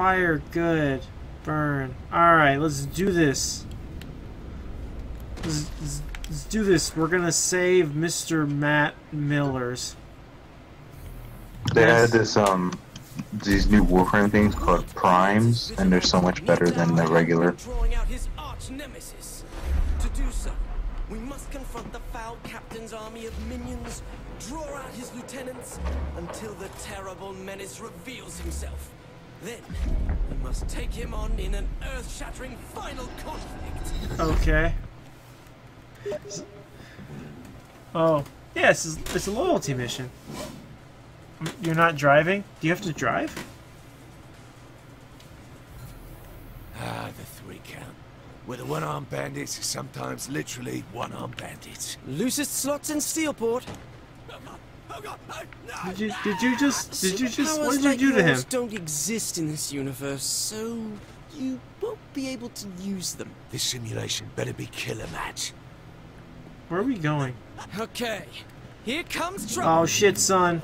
fire. Good. Burn. Alright, let's do this. Let's, let's, let's do this. We're gonna save Mr. Matt Millers. They Yes. had this um these new Warframe things called primes, and they're so much better than the regular. Drawing out his arch nemesis. To do so, we must confront the foul captain's army of minions, draw out his lieutenants, until the terrible menace reveals himself. Then, we must take him on in an earth-shattering final conflict. Okay. Oh. Yeah, it's, it's a loyalty mission. You're not driving? Do you have to drive? Ah, the three count. Where the one-armed bandits sometimes literally one-armed bandits. Loosest slots in Steelport. Oh god, oh, no! Did you did you just did you just what did you like do to him? yours don't exist in this universe, so you won't be able to use them. This simulation better be killer, Matt. Where are we going? Okay, here comes trouble. Oh shit, son.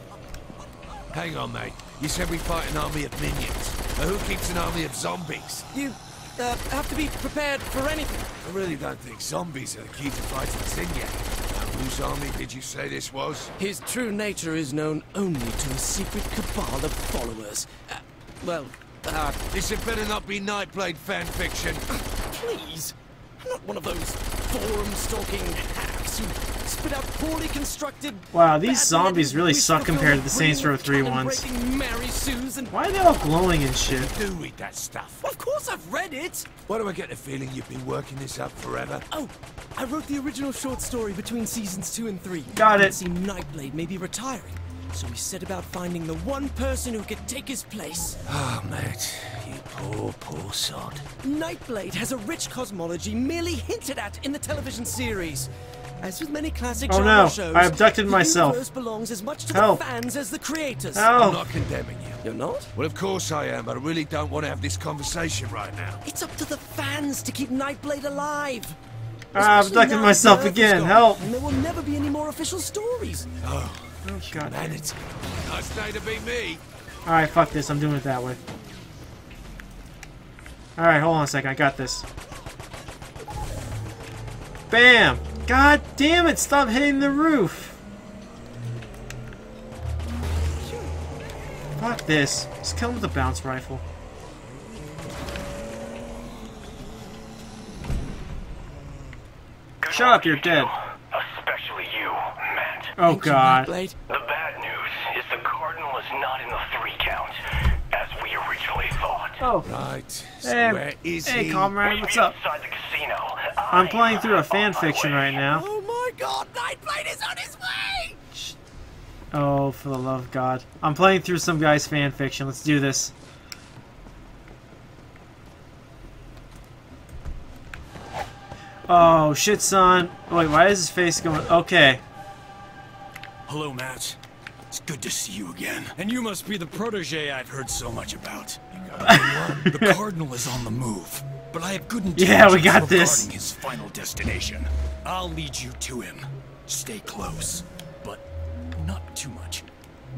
Hang on, mate. You said we fight an army of minions. Now who keeps an army of zombies? You uh, have to be prepared for anything. I really don't think zombies are the key to fighting Zinyak. Whose army did you say this was? His true nature is known only to a secret cabal of followers. Uh, well, uh, This had better not be Nightblade fan fiction. please. I'm not one of those forum-stalking hacks who spit out poorly constructed... Wow, these zombies really suck compared to the Saints Row Greenwood 3 ones. Mary Sues. Why are they all glowing and shit? Do read that stuff. Of course I've read it! Why do I get the feeling you've been working this up forever? Oh, I wrote the original short story between seasons two and three. Got it. It seemed Nightblade may be retiring, so we set about finding the one person who could take his place. Oh, mate. You poor, poor sod. Nightblade has a rich cosmology merely hinted at in the television series. As with many classic Oh, genre no. shows, I abducted the myself. universe belongs as much to Help. the fans as the creators. I'm not condemning you. You're not? Well, of course I am, but I really don't want to have this conversation right now. It's up to the fans to keep Nightblade alive. Ah, I've Especially abducted myself Earth again. gone, Help! And there will never be any more official stories. Oh, Oh god. humanity. Nice day to be me. Alright, fuck this. I'm doing it that way. Alright, hold on a second. I got this. Bam! God damn it! Stop hitting the roof! Fuck this. Just kill him with a bounce rifle. Shut up, you're dead. Especially you, Matt. Oh Thank god. Nightblade. The bad news is the Cardinal is not in the three count, as we originally thought. Oh. Right. So Hey, where is hey, he? comrade, what's up? Inside the casino. I'm playing through a fan fiction right now. Oh my god, Nightblade is on his way! Oh, for the love of God. I'm playing through some guy's fan fiction. Let's do this. Oh, shit, son. Wait, why is his face going... Okay. Hello, Matt. Good to see you again. And you must be the protege I've heard so much about. the Cardinal is on the move, but I have good intentions Yeah, we got regarding this. his final destination. I'll lead you to him. Stay close, but not too much.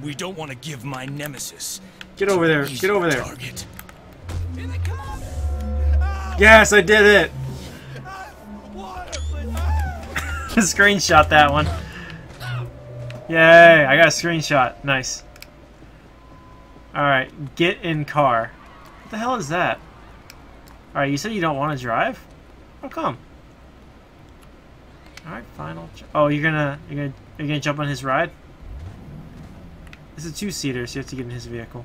We don't want to give my nemesis. Get over there. Get over there. Target. Yes, I did it. Screenshot that one. Yay, I got a screenshot. Nice. Alright, get in car. What the hell is that? Alright, you said you don't want to drive? How come? Alright, final. Oh, you're gonna you're gonna you're gonna jump on his ride? It's a two-seater, so you have to get in his vehicle.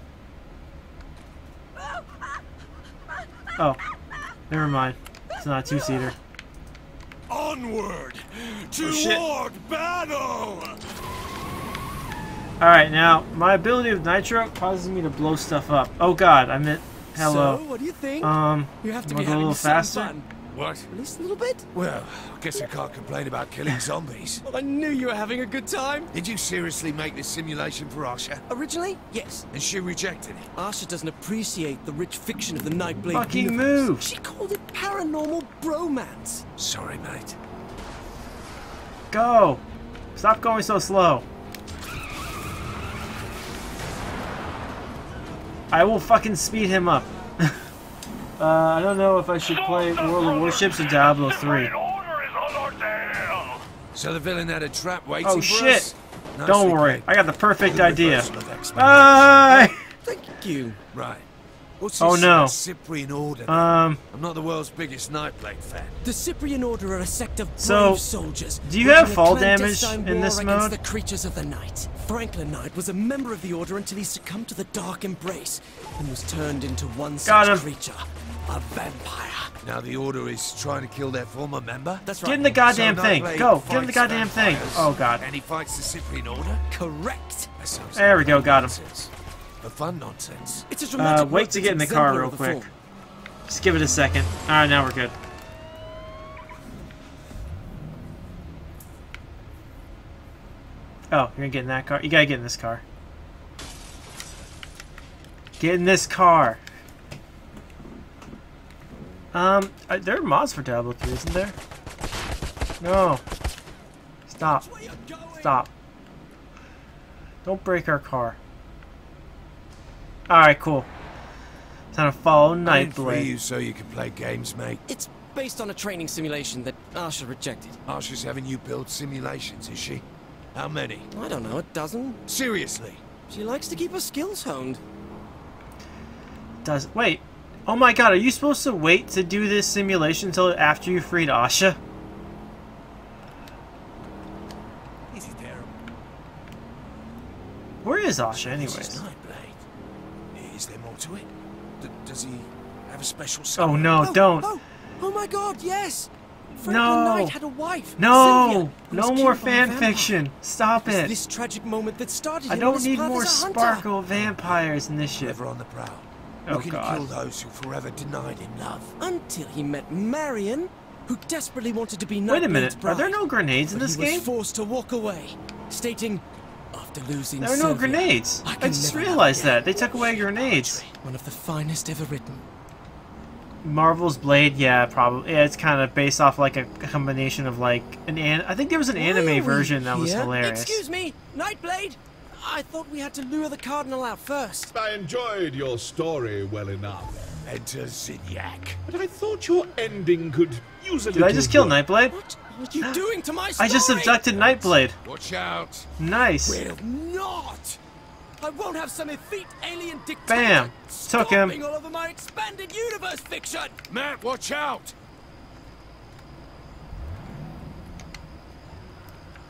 Oh, never mind. It's not a two-seater. Onward Oh, shit. toward battle! Alright, now, my ability with Nitro causes me to blow stuff up. Oh god, I meant hello. So, what do you think? Um, you have to wanna be go a little faster? fun. What? At least a little bit? Well, I guess I can't complain about killing zombies. Well, I knew you were having a good time. Did you seriously make this simulation for Asha? Originally, yes. And she rejected it? Asha doesn't appreciate the rich fiction of the Nightblade Fucking universe. move. She called it paranormal bromance. Sorry, mate. Go! Stop going so slow. I will fucking speed him up. Uh, I don't know if I should play World of Warships or Diablo 3. Order is on our tail. So the villain had a trap waiting Oh shit! Don't worry. I got the perfect idea. reversal of expectations. Bye! Thank you. Right. What's Oh, no. Cyprian Order? Um, I'm not the world's biggest Nightblade fan. The Cyprian Order are a sect of So, brave soldiers. do you have waging a fall damage clandestine in war this against mode? the creatures of the night. Franklin Knight was a member of the Order until he succumbed to the Dark Embrace and was turned into one Got such him. creature, a vampire. Now the Order is trying to kill their former member? That's get right. in the goddamn So thing. Go, Give him the fights goddamn thing. Oh god. And he fights the Cyprian Order? Correct. There we go, got him. Nonsense. But fun nonsense. It's a dramatic Uh, wait to get in the car real the quick. form. Just give it a second. Alright, now we're good. Oh, you're gonna get in that car? You gotta get in this car. Get in this car! Um, uh, there are mods for Diablo 3, isn't there? No. Stop. Stop. Don't break our car. Alright, cool. Time to follow I didn't Nightblade. you so you can play games, mate. It's based on a training simulation that Asha rejected. Asha's having you build simulations, is she? How many? I don't know, a dozen? Seriously? She likes to keep her skills honed. Does wait? Oh my god, are you supposed to wait to do this simulation until after you freed Asha? Is terrible? Where is Asha, This is anyways? Nightblade. Is there more to it? D- does he have a special Oh no, oh, don't! Oh, oh my god, yes! Franklin No. Knight had a wife. No! Was No more fan fiction! Stop It this tragic moment that started I don't need more sparkle vampires in this shit. Never on the prowl. Oh, Looking to kill God. those who forever denied him love. Until he met Marion, who desperately wanted to be Wait a minute, are there bride. no grenades in But this he was game? forced to walk away, stating, after losing There are no grenades! I I just realized that. They took away grenades. One of the finest ever written. Marvel's Blade, yeah, probably. Yeah, it's kind of based off like a combination of like an an. I think there was an Why anime version that was hilarious. Excuse me, Nightblade. I thought we had to lure the Cardinal out first. I enjoyed your story well enough, Enter Zinyak. but I thought your ending could use a Did I just kill work. Nightblade? What are you ah, doing to my I just abducted Nightblade. Watch out. Nice. Will not. I won't have some effete alien dictator Bam. Took him. stomping all over my expanded universe fiction. Matt, watch out.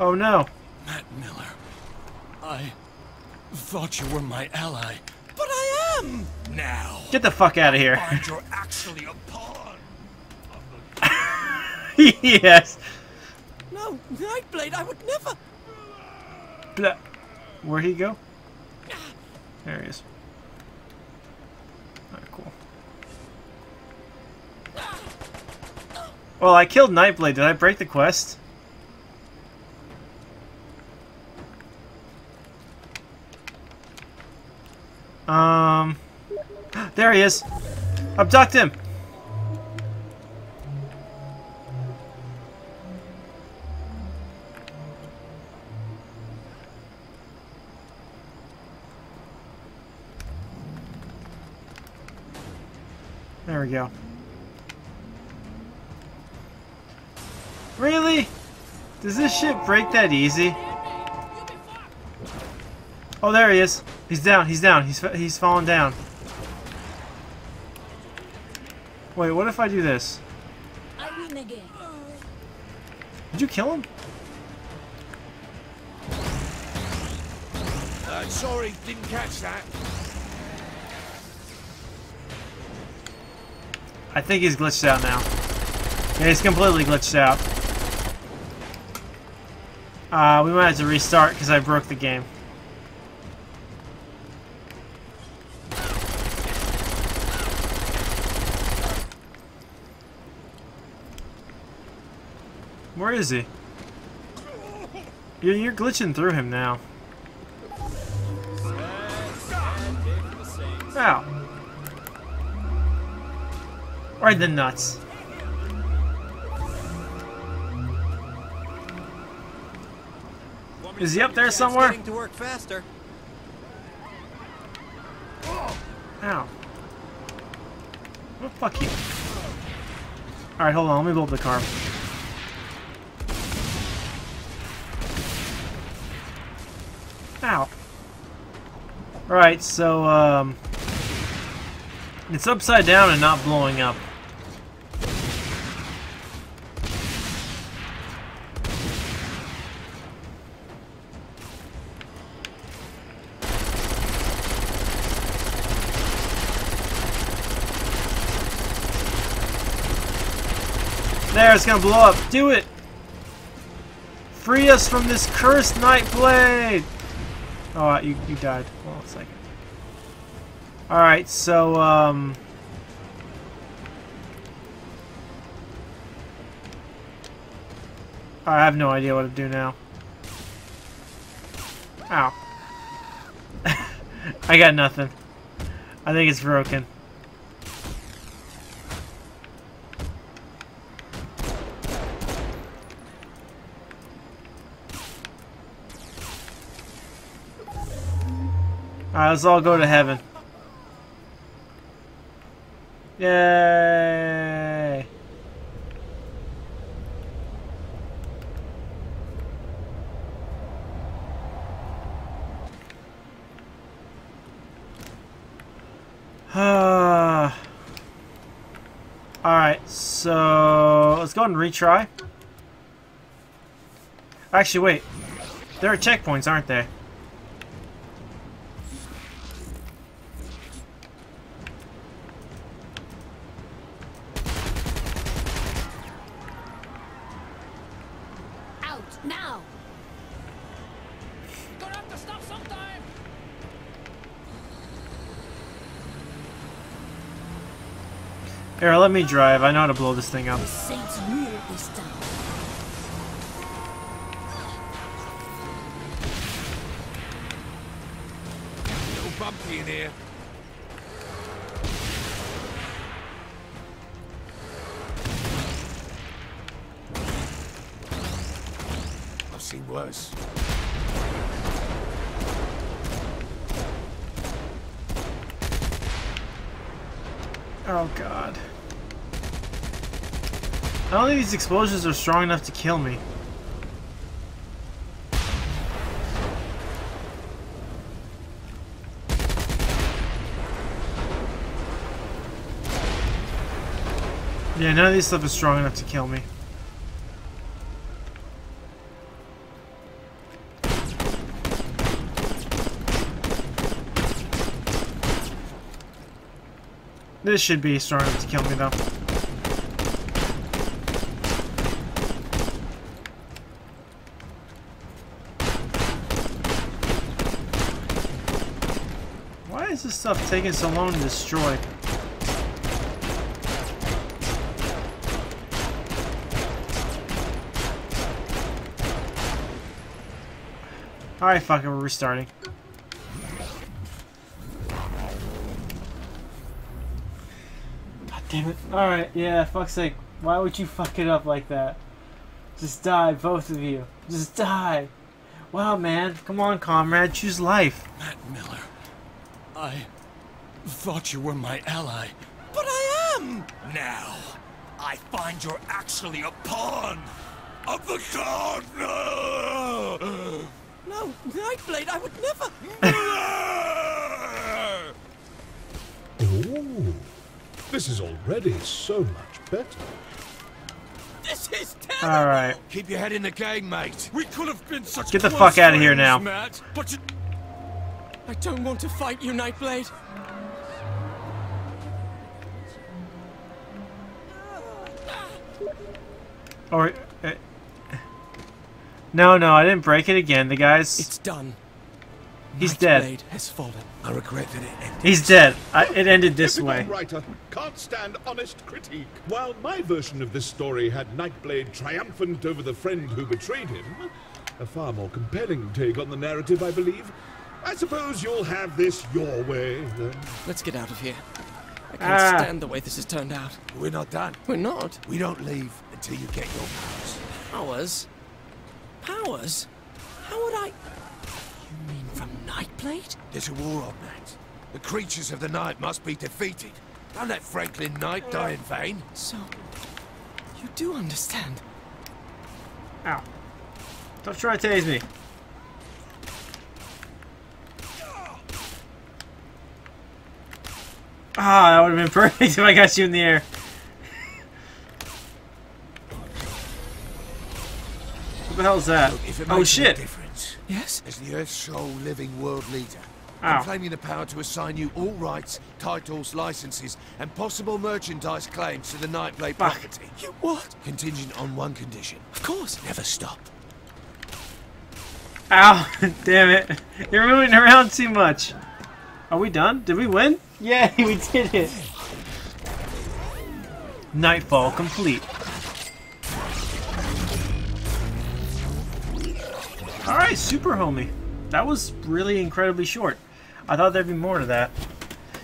Oh no. Matt Miller. I thought you were my ally. But I am. Now, Get the fuck out of here. you're actually a pawn. yes. No, Nightblade, I would never. Blah. Where'd he go? There he is. Alright, cool. Well, I killed Nightblade. Did I break the quest? Um. There he is. Abduct him. There we go. Really? Does this shit break that easy? Oh, there he is. He's down. He's down. He's he's fallen down. Wait, what if I do this? I win again. Did you kill him? Uh, sorry, didn't catch that. I think he's glitched out now. Yeah, he's completely glitched out. Uh, we might have to restart because I broke the game. Where is he? You're, you're glitching through him now. Ow. Right in the nuts. Is he up there somewhere? to work faster. Ow. Oh, fuck you. Alright, hold on. Let me up the car. Ow. Alright, so, um... It's upside down and not blowing up. There, it's gonna blow up. Do it! Free us from this cursed night blade! Oh, you, you died. On a second. Alright, so, um... I have no idea what to do now. Ow. I got nothing. I think it's broken. Alright, let's all go to heaven. Yay! Alright, so let's go ahead and retry. Actually, wait. There are checkpoints, aren't there? Out now! Gonna have to stop sometime. Here, let me drive. I know how to blow this thing up. The Saints rule this time. little bumpy in here. I've seen worse. Oh god. I don't think these explosions are strong enough to kill me. Yeah, none of these stuff is strong enough to kill me. This should be strong enough to kill me though. Why is this stuff taking so long to destroy? Alright, fuck it, we're restarting. God damn it. Alright, yeah, fuck's sake. Why would you fuck it up like that? Just die, both of you. Just die. Wow, man. Come on, comrade. Choose life. Matt Miller. I thought you were my ally. But I am! Now, I find you're actually a pawn of the Cardinal! No, Nightblade, I would never! Oh, this is already so much better. This is terrible! Alright. Keep your head in the game, mate. We could have been such a Get the fuck out of here now. Matt, but you... I don't want to fight you, Nightblade. Or. Uh, no, no, I didn't break it again. The guy's. It's done. He's dead. Nightblade has fallen. I regret that it ended. He's dead. I, it ended this Typical way. writer can't stand honest critique. While my version of this story had Nightblade triumphant over the friend who betrayed him, a far more compelling take on the narrative, I believe. I suppose you'll have this your way, then. Let's get out of here. I can't Ah. stand the way this has turned out. We're not done. We're not. We don't leave until you get your powers. Powers? Powers? How would I... You mean from Nightblade? There's a war on, Matt. The creatures of the night must be defeated. Don't let Franklin Knight die in vain. So, you do understand. Ow. Don't try to tase me. Ah, that would have been perfect if I got you in the air. The that? Look, Oh shit! difference, Yes? as the Earth's sole living world leader, Ow. I'm claiming the power to assign you all rights, titles, licenses, and possible merchandise claims to the Nightblade Fuck. property. You what? Contingent on one condition. Of course. Never stop. Ow! Damn it! You're moving around too much. Are we done? Did we win? Yeah, we did it. Nightfall complete. Alright, super homie. That was really incredibly short. I thought there'd be more to that.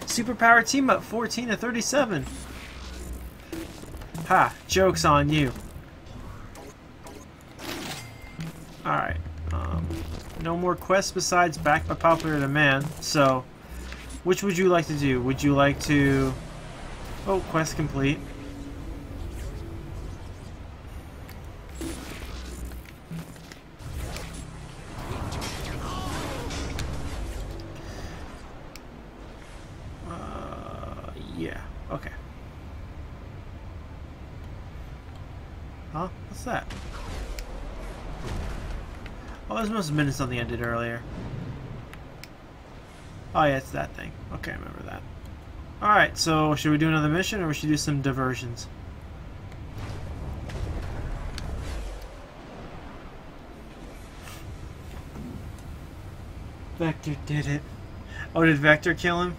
Superpower team up 14 to 37. Ha, joke's on you. Alright. Um, no more quests besides back by popular demand. So, which would you like to do? Would you like to... Oh, quest complete. Okay. Huh? What's that? Oh, there's most minutes on the end did earlier. Oh yeah, it's that thing. Okay, I remember that. Alright, so should we do another mission or we should do some diversions? Vector did it. Oh, did Vector kill him?